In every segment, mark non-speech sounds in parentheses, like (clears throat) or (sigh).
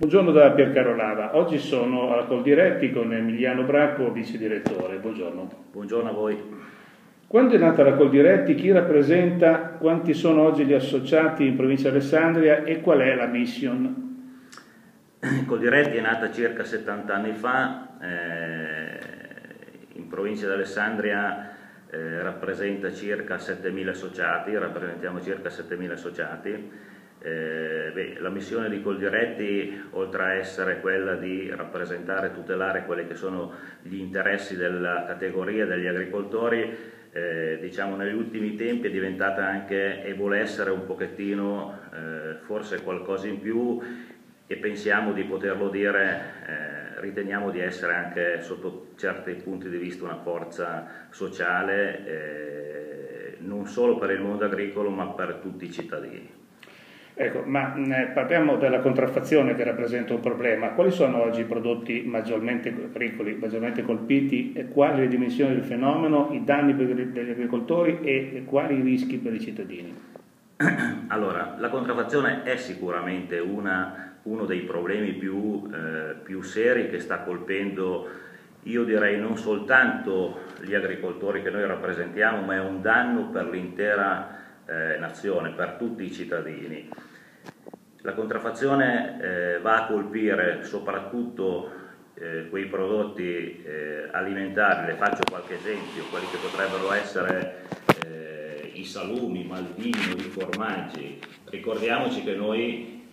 Buongiorno da Piercaro Lava, oggi sono alla Coldiretti con Emiliano Bracco, vice direttore. Buongiorno. Buongiorno a voi. Quando è nata la Coldiretti, chi rappresenta, quanti sono oggi gli associati in provincia di Alessandria e qual è la mission? Coldiretti è nata circa 70 anni fa, eh, in provincia di Alessandria eh, rappresenta circa 7.000 associati, rappresentiamo circa 7.000 associati eh, beh, la missione di Coldiretti, oltre a essere quella di rappresentare e tutelare quelli che sono gli interessi della categoria degli agricoltori, eh, diciamo negli ultimi tempi è diventata anche e vuole essere un pochettino eh, forse qualcosa in più e pensiamo di poterlo dire, eh, riteniamo di essere anche sotto certi punti di vista una forza sociale, eh, non solo per il mondo agricolo ma per tutti i cittadini. Ecco, ma eh, parliamo della contraffazione che rappresenta un problema. Quali sono oggi i prodotti maggiormente agricoli, maggiormente colpiti e quali le dimensioni del fenomeno, i danni per gli agricoltori e quali i rischi per i cittadini? (clears throat) Allora, la contraffazione è sicuramente una, uno dei problemi più, eh, più seri che sta colpendo, io direi non soltanto gli agricoltori che noi rappresentiamo, ma è un danno per l'intera eh, nazione, per tutti i cittadini. La contraffazione eh, va a colpire soprattutto eh, quei prodotti eh, alimentari, le faccio qualche esempio, quelli che potrebbero essere eh, i salumi, malvino, i formaggi. Ricordiamoci che noi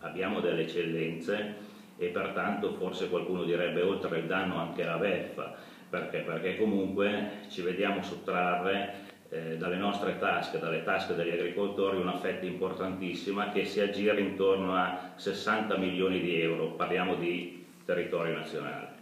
abbiamo delle eccellenze e pertanto forse qualcuno direbbe oltre il danno anche la beffa, perché? Perché comunque ci vediamo sottrarre eh, dalle nostre tasche, dalle tasche degli agricoltori, una fetta importantissima che si aggira intorno a 60 milioni di euro, parliamo di territorio nazionale.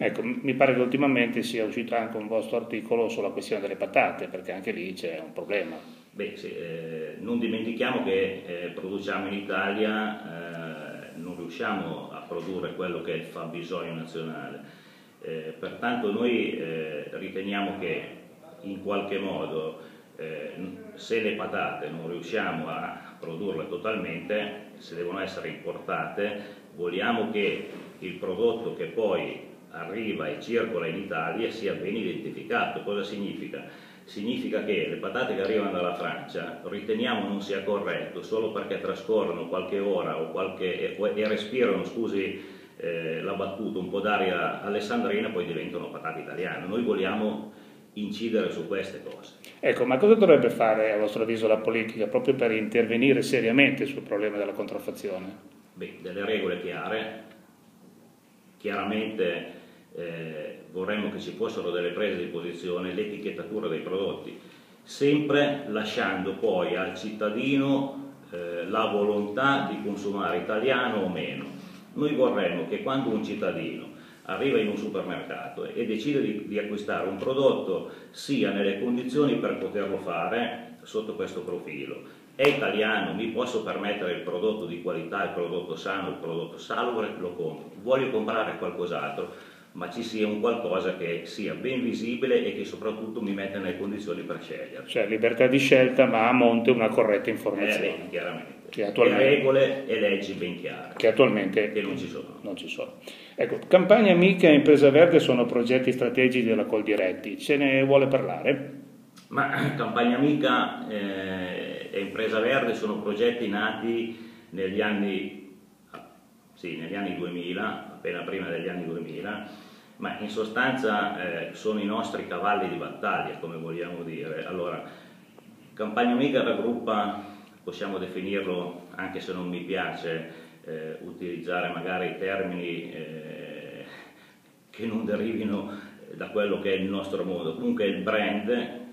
Ecco, mi pare che ultimamente sia uscito anche un vostro articolo sulla questione delle patate, perché anche lì c'è un problema. Beh, sì, eh, non dimentichiamo che eh, produciamo in Italia, eh, non riusciamo a produrre quello che è il fabbisogno nazionale, eh, pertanto noi eh, riteniamo che in qualche modo eh, se le patate non riusciamo a produrle totalmente, se devono essere importate, vogliamo che il prodotto che poi arriva e circola in Italia sia ben identificato. Cosa significa? Significa che le patate che arrivano dalla Francia riteniamo non sia corretto solo perché trascorrono qualche ora qualche, e, respirano, scusi eh, la battuta, un po' d'aria alessandrina, poi diventano patate italiane. Noi vogliamo incidere su queste cose. Ecco, ma cosa dovrebbe fare a vostro avviso la politica proprio per intervenire seriamente sul problema della contraffazione? Beh, delle regole chiare, chiaramente eh, vorremmo che ci fossero delle prese di posizione, l'etichettatura dei prodotti, sempre lasciando poi al cittadino eh, la volontà di consumare italiano o meno. Noi vorremmo che quando un cittadino arriva in un supermercato e decide di, di, acquistare un prodotto sia nelle condizioni per poterlo fare sotto questo profilo. È italiano, mi posso permettere il prodotto di qualità, il prodotto sano, il prodotto salubre, lo compro. Voglio comprare qualcos'altro, ma ci sia un qualcosa che sia ben visibile e che soprattutto mi metta nelle condizioni per scegliere. Cioè libertà di scelta, ma a monte una corretta informazione. Eh, chiaramente. Che regole e leggi ben chiare. Che attualmente che non ci sono. Non ci sono. Ecco, Campagna Amica e Impresa Verde sono progetti strategici della Coldiretti. Ce ne vuole parlare? Ma Campagna Amica eh, e Impresa Verde sono progetti nati negli anni, sì, negli anni 2000, appena prima degli anni 2000, ma in sostanza eh, sono i nostri cavalli di battaglia, come vogliamo dire. Allora, Campagna Amica raggruppa possiamo definirlo, anche se non mi piace eh, utilizzare magari termini eh, che non derivino da quello che è il nostro mondo, comunque è il brand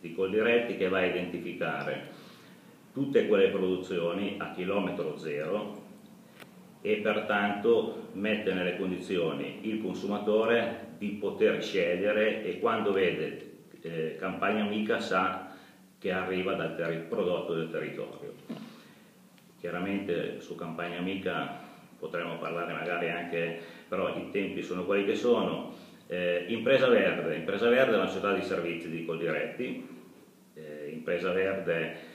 di Coldiretti che va a identificare tutte quelle produzioni a chilometro zero e pertanto mette nelle condizioni il consumatore di poter scegliere e quando vede eh, campagna amica sa che arriva dal prodotto del territorio. Chiaramente su campagna amica potremmo parlare magari anche, però i tempi sono quelli che sono. Eh, Impresa Verde, Impresa Verde è una società di servizi di Coldiretti, eh, Impresa Verde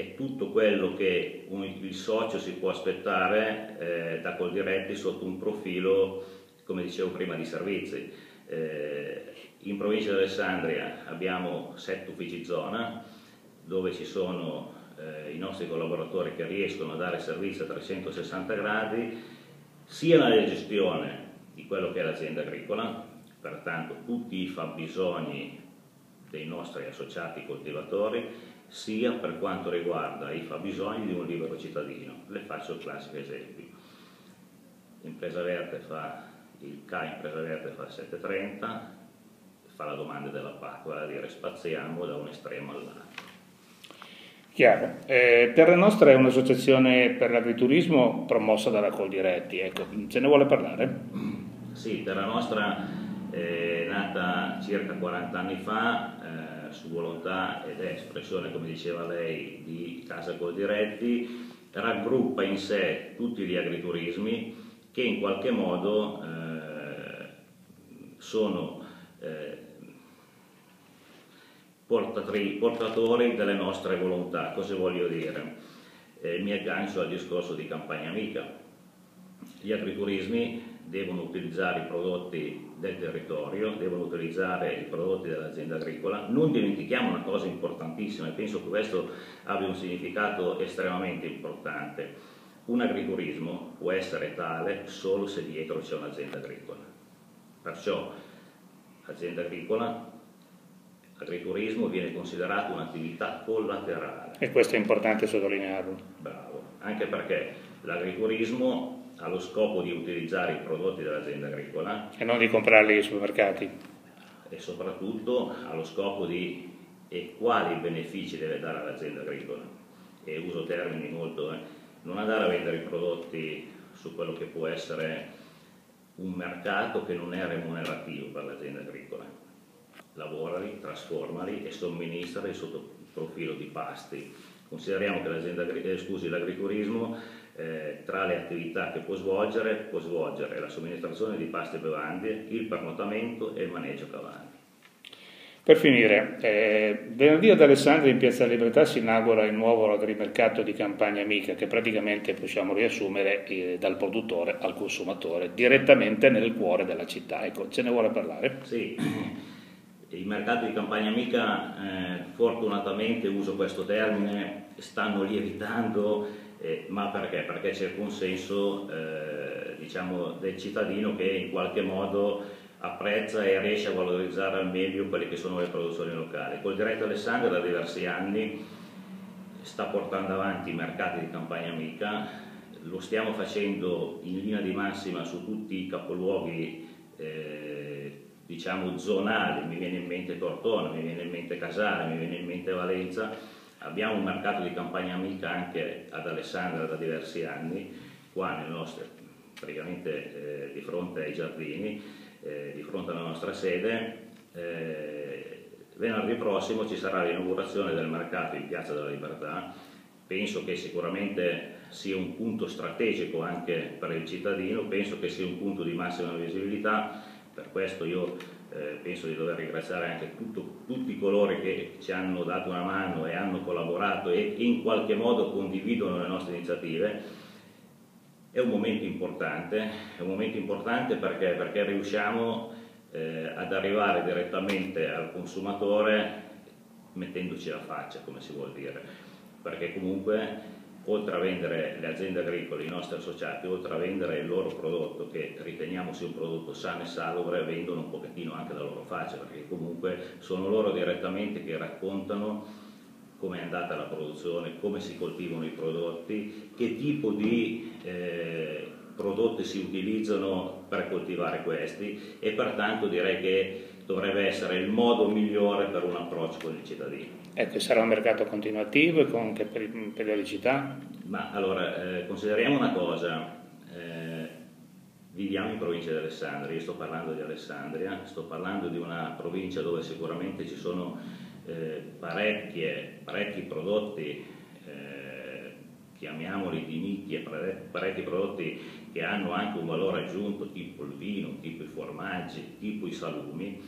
è tutto quello che un, il socio si può aspettare eh, da Coldiretti sotto un profilo, come dicevo prima, di servizi. Eh, in provincia di Alessandria abbiamo sette uffici zona dove ci sono eh, i nostri collaboratori che riescono a dare servizio a 360 gradi sia nella gestione di quello che è l'azienda agricola, pertanto tutti i fabbisogni dei nostri associati coltivatori, sia per quanto riguarda i fabbisogni di un libero cittadino. Le faccio il classico esempio. Impresa Verde fa, il CA Impresa Verde fa 7,30, fa la domanda della PAC, vale a dire spaziamo da un estremo all'altro. Chiaro. Eh, Terra Nostra è un'associazione per l'agriturismo promossa dalla Coldiretti, ecco, ce ne vuole parlare? Sì, Terra Nostra è nata circa 40 anni fa eh, su volontà ed è espressione, come diceva lei, di Casa Coldiretti, raggruppa in sé tutti gli agriturismi che in qualche modo eh, sono eh, portatori delle nostre volontà. Cosa voglio dire? Eh, mi aggancio al discorso di campagna amica. Gli agriturismi devono utilizzare i prodotti del territorio, devono utilizzare i prodotti dell'azienda agricola. Non dimentichiamo una cosa importantissima e penso che questo abbia un significato estremamente importante. Un agriturismo può essere tale solo se dietro c'è un'azienda agricola. Perciò l'azienda agricola agriturismo viene considerato un'attività collaterale. E questo è importante sottolinearlo. Bravo, anche perché l'agriturismo ha lo scopo di utilizzare i prodotti dell'azienda agricola. E non di comprarli ai supermercati. E soprattutto ha lo scopo di e quali benefici deve dare all'azienda agricola. E uso termini molto, eh, non andare a vendere i prodotti su quello che può essere un mercato che non è remunerativo per l'azienda agricola lavorali, trasformali e somministrali sotto il profilo di pasti. Consideriamo che eh, scusi, eh, tra le attività che può svolgere, può svolgere la somministrazione di pasti e bevande, il pernotamento e il maneggio cavalli. Per finire, eh, venerdì ad Alessandria in Piazza Libertà si inaugura il nuovo agrimercato di Campagna Amica che praticamente possiamo riassumere eh, dal produttore al consumatore direttamente nel cuore della città. Ecco, ce ne vuole parlare? Sì, i mercati di campagna amica, eh, fortunatamente uso questo termine, stanno lievitando, eh, ma perché? Perché c'è il consenso eh, diciamo, del cittadino che in qualche modo apprezza e riesce a valorizzare al meglio quelle che sono le produzioni locali. Col diretto Alessandro da diversi anni sta portando avanti i mercati di campagna amica, lo stiamo facendo in linea di massima su tutti i capoluoghi eh, diciamo zonali, mi viene in mente Tortona, mi viene in mente Casale, mi viene in mente Valenza, abbiamo un mercato di campagna amica anche ad Alessandria da diversi anni, qua nel nostro, praticamente eh, di fronte ai giardini, eh, di fronte alla nostra sede. Eh, venerdì prossimo ci sarà l'inaugurazione del mercato in Piazza della Libertà, penso che sicuramente sia un punto strategico anche per il cittadino, penso che sia un punto di massima visibilità per questo io eh, penso di dover ringraziare anche tutto, tutti coloro che ci hanno dato una mano e hanno collaborato e in qualche modo condividono le nostre iniziative. È un momento importante, è un momento importante perché, perché riusciamo eh, ad arrivare direttamente al consumatore mettendoci la faccia, come si vuol dire, perché comunque oltre a vendere le aziende agricole, i nostri associati, oltre a vendere il loro prodotto che riteniamo sia un prodotto sano e salubre, vendono un pochettino anche la loro faccia, perché comunque sono loro direttamente che raccontano come è andata la produzione, come si coltivano i prodotti, che tipo di eh, prodotti si utilizzano per coltivare questi e pertanto direi che dovrebbe essere il modo migliore per un approccio con il cittadino. Ecco, sarà un mercato continuativo e con che periodicità? Ma allora, eh, consideriamo una cosa, eh, viviamo in provincia di Alessandria, io sto parlando di Alessandria, sto parlando di una provincia dove sicuramente ci sono eh, parecchi prodotti, eh, chiamiamoli di nicchia, parecchi prodotti che hanno anche un valore aggiunto tipo il vino, tipo i formaggi, tipo i salumi,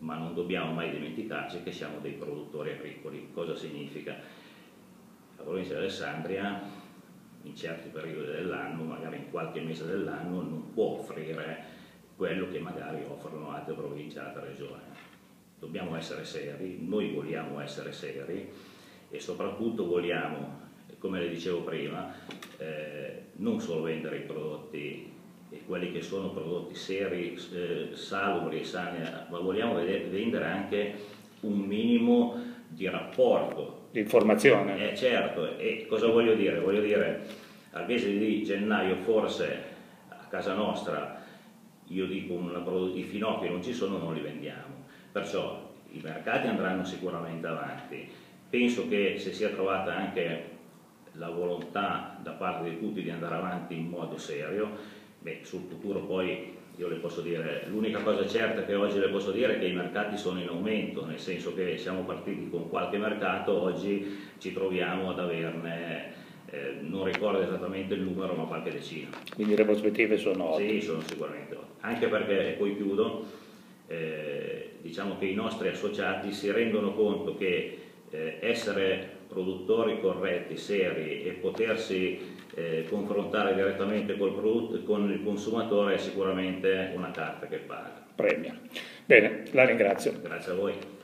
ma non dobbiamo mai dimenticarci che siamo dei produttori agricoli. Cosa significa? la provincia di Alessandria in certi periodi dell'anno, magari in qualche mese dell'anno, non può offrire quello che magari offrono altre province, altre regioni. Dobbiamo essere seri, noi vogliamo essere seri e soprattutto vogliamo, come le dicevo prima, eh, non solo vendere i prodotti e quelli che sono prodotti seri, eh, salubri e sani, ma vogliamo vendere anche un minimo di rapporto. Di informazione. Eh, certo, e cosa voglio dire? Voglio dire, al mese di gennaio forse a casa nostra, io dico una finò che non ci sono, non li vendiamo. Perciò i mercati andranno sicuramente avanti. Penso che se sia trovata anche la volontà da parte di tutti di andare avanti in modo serio, Beh, sul futuro poi io le posso dire, l'unica cosa certa che oggi le posso dire è che i mercati sono in aumento, nel senso che siamo partiti con qualche mercato, oggi ci troviamo ad averne, eh, non ricordo esattamente il numero, ma qualche decina. Quindi le prospettive sono ottime? Sì, sono sicuramente ottime, anche perché, e poi chiudo, eh, diciamo che i nostri associati si rendono conto che eh, essere produttori corretti, seri e potersi eh, confrontare direttamente col con il consumatore è sicuramente una carta che paga. Premia. Bene, la ringrazio. Grazie a voi.